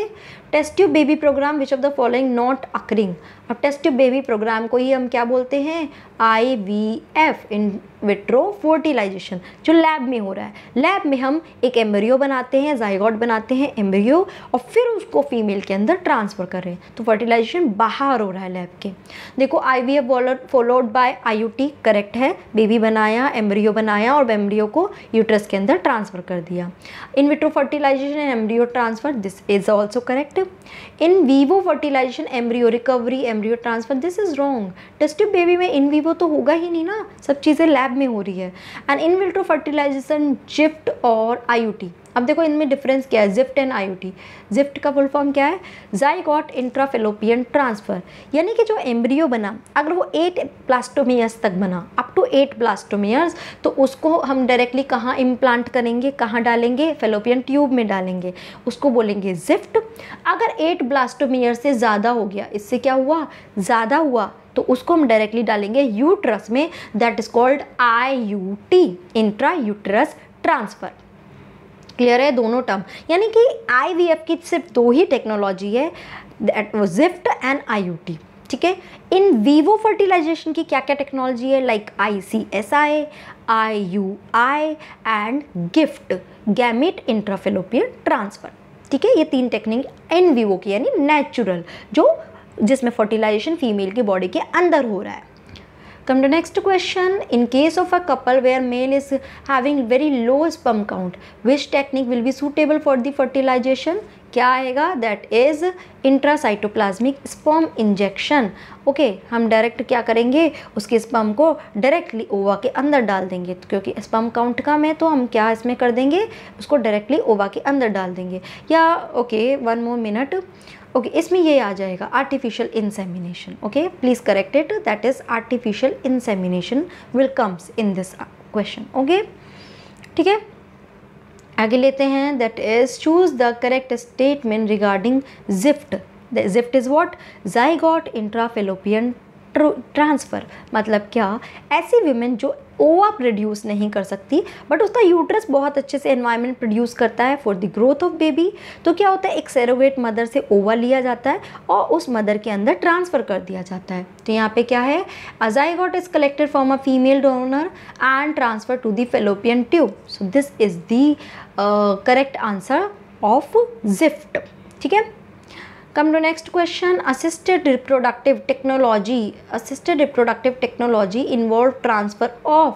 Test tube baby programme which of the following not occurring अब टेस्ट ट्यूब बेबी प्रोग्राम को ही हम क्या बोलते हैं? I V F in vitro fertilization जो लैब में हो रहा है। लैब में हम एक एम्ब्रियो बनाते हैं जाइगॉट बनाते हैं एम्ब्रियो और फिर उसको फीमेल के अंदर ट्रांसफ़र कर रहे हैं। तो फर्टिलाइजेशन बाहर हो रहा है लैब के। देखो I V F followed by I correct है। बेबी बनाया एम्ब्रियो बनाया, और एम्ब्रियो को यूट्रस के अंदर ट्रांसफ़र कर दिया। In vitro fertilization and embryo transfer this is also correct in vivo fertilization embryo recovery embryo transfer this is wrong test baby में इन वीवो तो होगा ही नहीं ना, सब चीज़ें लैब में हो रही है। And in vitro fertilization GIFT और आईयूटी अब देखो इनमें डिफरेंस क्या है? जिफ्ट एंड आईयूटी जिफ्ट का फुल फॉर्म क्या है? जाइगॉट इंट्राफेलोपियन ट्रांसफ़र यानी कि जो एम्ब्रियो बना, अगर वो एट प्लास्टोमियर्स तक बना अप टू एट प्लास्टोमियर्स तो उसको हम डायरेक्टली कहाँ इम्प्लांट करेंगे? कहाँ डालेंगे? फेलोपियन ट्यूब में डालेंगे। उसको बोलेंगे जिफ्ट अगर एट ब्लास्टोमियर से ज़्यादा हो गया, इससे क्या हुआ? ज़्यादा हुआ तो उसको हम डायरेक्टली डालेंगे यूट्रस में that is called I U T intra uterus transfer clear है, दोनों टर्म यानी कि आई वी एफ़ की सिर्फ़ दो ही टेक्नोलॉजी है ZIFT and I U T ठीक है? इन वीवो फर्टिलाइजेशन की क्या क्या टेक्नोलॉजी है? Like I C S I I U I and GIFT gamete intrafallopian transfer ठीक है? ये तीन टेक्निक इन वीवो की, यानी नेचुरल जो जिसमें फर्टिलाइजेशन फीमेल की बॉडी के अंदर हो रहा है। Come to next question. In case of a couple where male is having very low sperm count, which technique will be suitable for the fertilization? क्या आएगा? That is intracytoplasmic sperm injection okay हम direct क्या करेंगे? उसके sperm को directly ova के अंदर डाल देंगे। तो क्योंकि स्पर्म काउंट कम है तो हम क्या इसमें कर देंगे? उसको डायरेक्टली ओवा के अंदर डाल देंगे। या okay one more minute okay okay, इसमें ये आ जाएगा artificial insemination okay please correct it that is artificial insemination will comes in this question okay ठीक है? आगे लेते हैं that is choose the correct statement regarding ZIFT ZIFT is what zygote intrafallopian transfer. मतलब क्या? ऐसी वीमेन जो ओवा प्रोड्यूस नहीं कर सकती बट उसका यूट्रस बहुत अच्छे से एनवायरनमेंट प्रोड्यूस करता है for the growth of baby तो क्या होता है? एक सेरोवेट मदर से ओवा लिया जाता है और उस मदर के अंदर ट्रांसफ़र कर दिया जाता है। तो यहाँ पे क्या है? A zygote is collected from a female donor and transfer to the fallopian tube so this is the correct answer of ZIFT ठीक है? Come to next question assisted reproductive technology, assisted reproductive technology involve transfer of,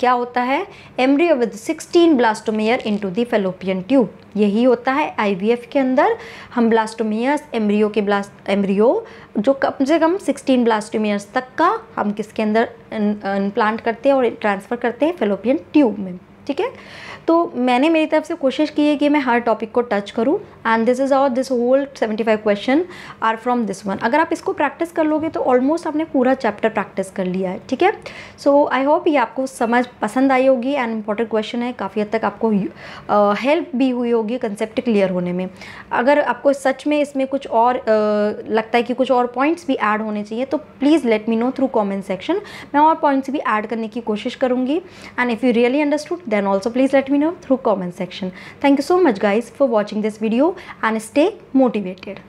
क्या होता है? Embryo with 16 blastomere into the fallopian tube यही होता है IVF के अंदर। हम ब्लास्टोमियर्स एम्ब्रियो के ब्लास्ट एम्ब्रियो जो कम से कम 16 ब्लास्टोमियर्स तक का हम किसके अंदर इम्प्लांट करते हैं और ट्रांसफ़र करते हैं फेलोपियन ट्यूब में। ठीक है? तो मैंने मेरी तरफ़ से कोशिश की है कि मैं हर टॉपिक को टच करूँ। And this is our this whole 75 question are from this one अगर आप इसको प्रैक्टिस कर लोगे तो ऑलमोस्ट आपने पूरा चैप्टर प्रैक्टिस कर लिया है ठीक है? सो आई होप ये आपको समझ पसंद आई होगी एंड इंपॉर्टेंट क्वेश्चन है। काफ़ी हद तक आपको हेल्प uh, भी हुई होगी कंसेप्ट क्लियर होने में। अगर आपको सच में इसमें कुछ और uh, लगता है कि कुछ और पॉइंट्स भी ऐड होने चाहिए तो please let me know through comment section मैं और पॉइंट्स भी ऐड करने की कोशिश करूँगी। And if you really understood then also please let me know through comment section. Thank you so much guys for watching this video and stay motivated.